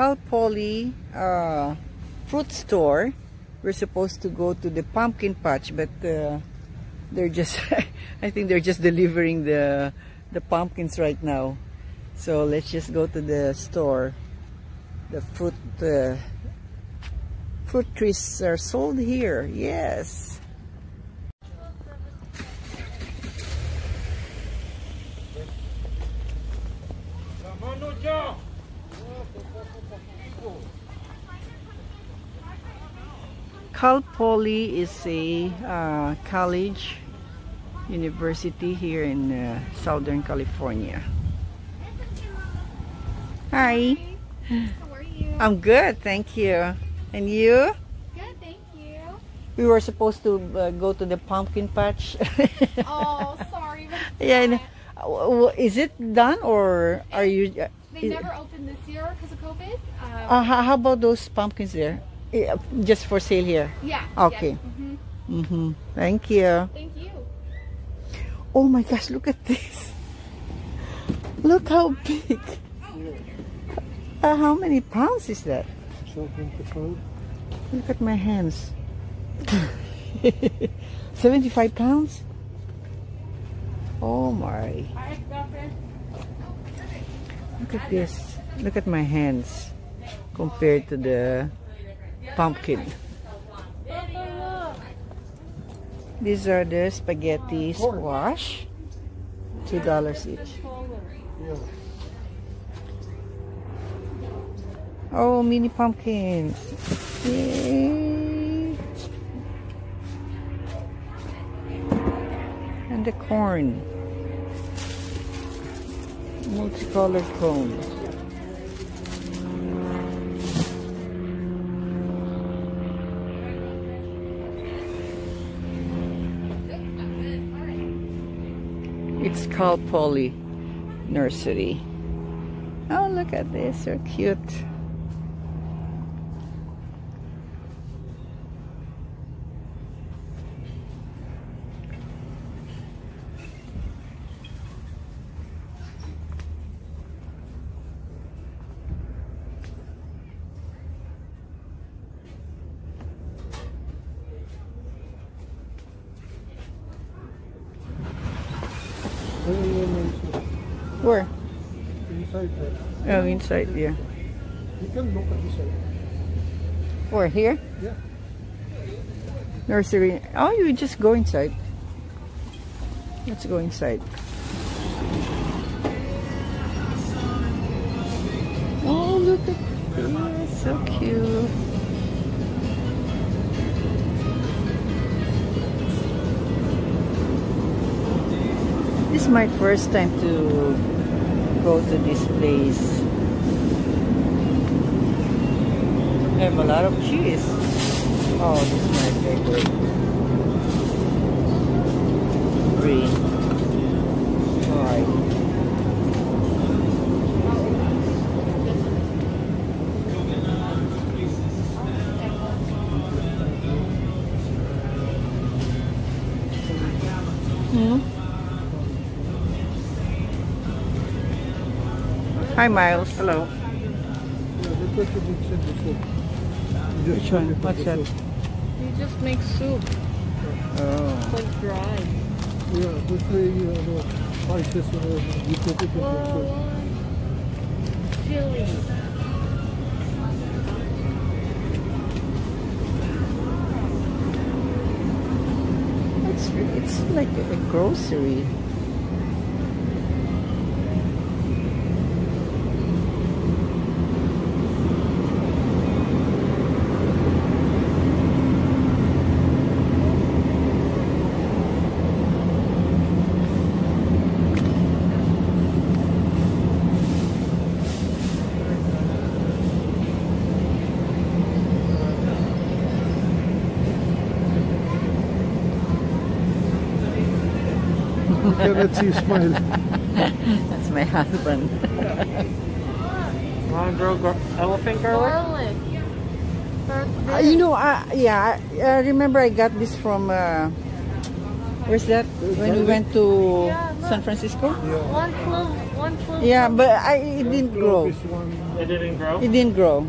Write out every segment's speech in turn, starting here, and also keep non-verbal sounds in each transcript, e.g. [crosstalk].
Cal Poly uh, fruit store. We're supposed to go to the pumpkin patch, but uh, they're just, [laughs] I think they're just delivering the, the pumpkins right now. So let's just go to the store. The fruit, uh, fruit trees are sold here. Yes. Cal Poly is a uh, college university here in uh, Southern California. Hi. How are you? I'm good, thank you. And you? Good, thank you. We were supposed to uh, go to the pumpkin patch. [laughs] Oh, sorry. [laughs] yeah, uh, is it done or are you? Uh, They is- never opened this year because of COVID. Um, uh, how, how about those pumpkins there? Yeah, Just for sale here. yeah. okay. hmm Mm-hmm. Thank you. Thank you. Oh my gosh, look at this. Look how big. Uh, how many pounds is that? Look at my hands. [laughs] 75 pounds? Oh my. Look at this. Look at my hands compared to the pumpkin. These are the spaghetti squash. Two dollars each. Oh, mini pumpkins. Yay. And the corn. Multicolored cones. It's called Polly Nursery. Oh, look at this. They're cute. Where? Inside there. Oh, inside, yeah. You can look at the side. Where, here? Yeah. Nursery. Oh, you just go inside. Let's go inside. Oh, look at this. So cute. This is my first time to go to this place. They have a lot of cheese. Oh, this is my favorite. Green. Alright. Hi, Miles. Hello. Yeah, that's what you did said before. You just Which one? What's that? You just make soup. Oh. It's like dry. Yeah, this way you know, spices, you put it in the soup. Chili. It's it's like a grocery. Okay, let's see, smile. That's my husband. Want to grow gar- elephant garlic? Garlic. Uh, you know, uh, yeah, I, I remember I got this from, uh, where's that? When we went to Yeah. San Francisco? Yeah. One clove, one clove. Yeah, but I it didn't grow. It didn't grow? It didn't grow.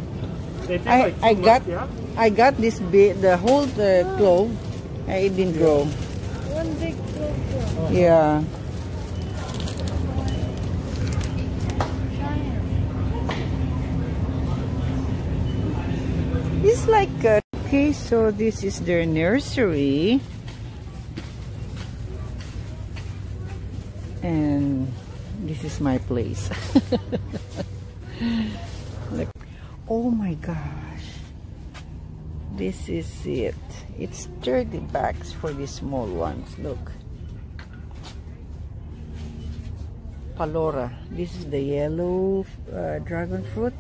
They I like I months, got yeah? I got this big the whole uh, clove. It didn't grow. Yeah. It's like uh, okay, so this is their nursery. And this is my place. [laughs] Look. Oh my gosh. This is it. It's 30 bucks for the small ones. Look. Palora. This is the yellow uh, dragon fruit.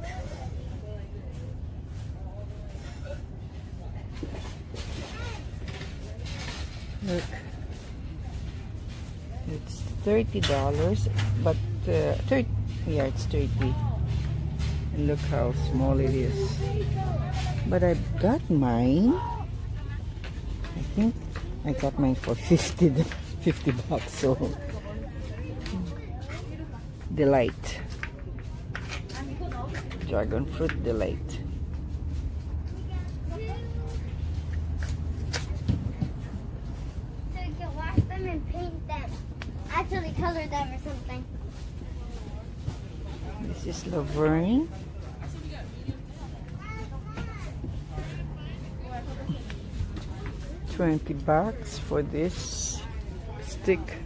Look. It's $30, but uh, 30, yeah, it's 30 and look how small it is. But I got mine. I think I got mine for [laughs] 50, 50 bucks. So, delight. Dragon fruit delight. So you can wash them and paint them. Actually color them or something. This is Laverne. Twenty bucks for this stick.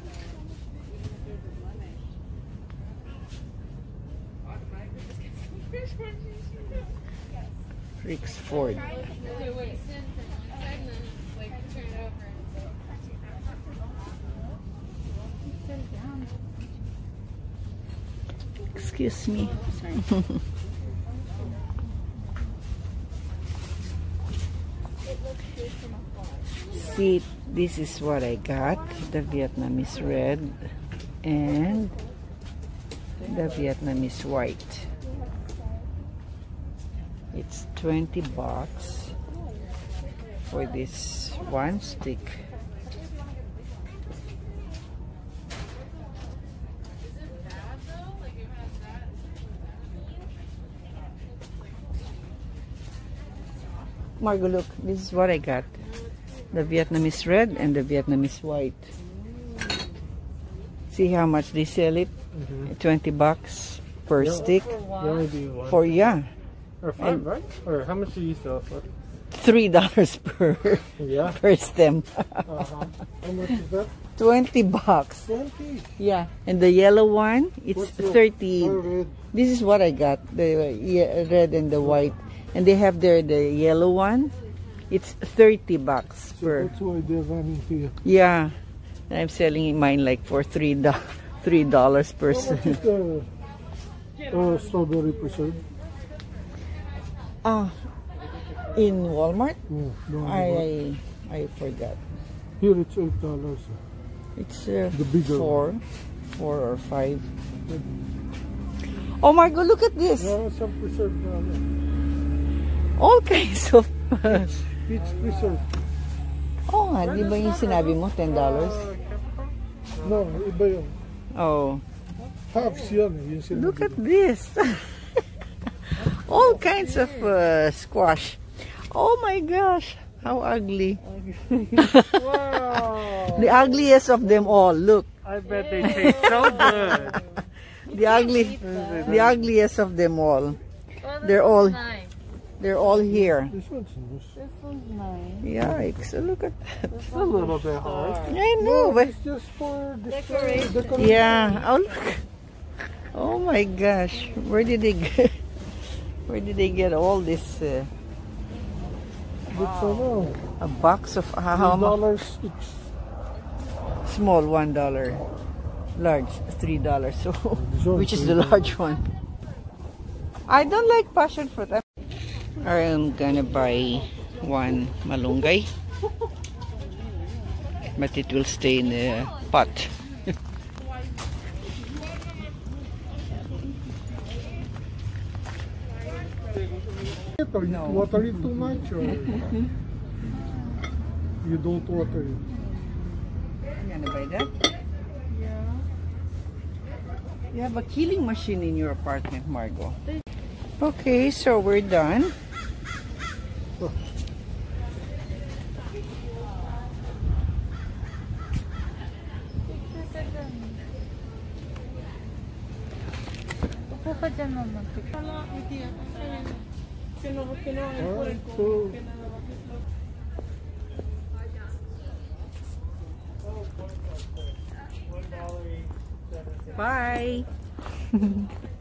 Rick's Ford. Excuse me. [laughs] See, this is what I got. The Vietnamese red and the Vietnamese white. It's 20 bucks for this one stick. Margo, look, this is what I got. The Vietnamese red and the Vietnamese white. See how much they sell it? Mm-hmm. 20 bucks per stick. You only do. For, yeah, or five, right? Or how much do you sell for? $3 per, Yeah. per stem. Uh-huh. How much is that? 20 bucks. 20. Yeah. And the yellow one, it's What's 30. Oh. This is what I got, the red and the white. And they have there the yellow one. It's 30 bucks So per. that's why they're running here. Yeah. I'm selling mine like for $3 $3 per How much is the uh, strawberry preserve? Ah, in Walmart? Oh, no, I, I I forgot. Here it's eight dollars. It's uh, The bigger four, four or five. Oh Margo, look at this! Yeah, some. All kinds of. Peach preserve. oh nga, di ba yung sinabi mo, $10? No, iba yun. Oh, Halves eh. Yung sinabi look at this! [laughs] All kinds of uh, squash. Oh my gosh, how ugly. Wow. [laughs] The ugliest of them all, look. I bet they taste so good. The ugly, the ugliest of them all. They're all, Nice. they're all here. This one's nice. This one's nice. Yikes! Look at that. It's a little bit hard. I know, but It's just for Decoration. decoration. yeah. Oh look. Oh my gosh! Where did they get? [laughs] Where did they get all this? Uh, ano, a box of uh, how much? Small one dollar, large three dollars. So, [laughs] which is the large one? I don't like passion fruit. I'm- I'm gonna buy one malunggay, but it will stay in the pot. water? You no. water it too much or you don't water it? I'm gonna buy that. Yeah. You have a killing machine in your apartment, Margot. Okay, so we're done. Oh que no, que no, ah, por el que nada. Bye. [laughs]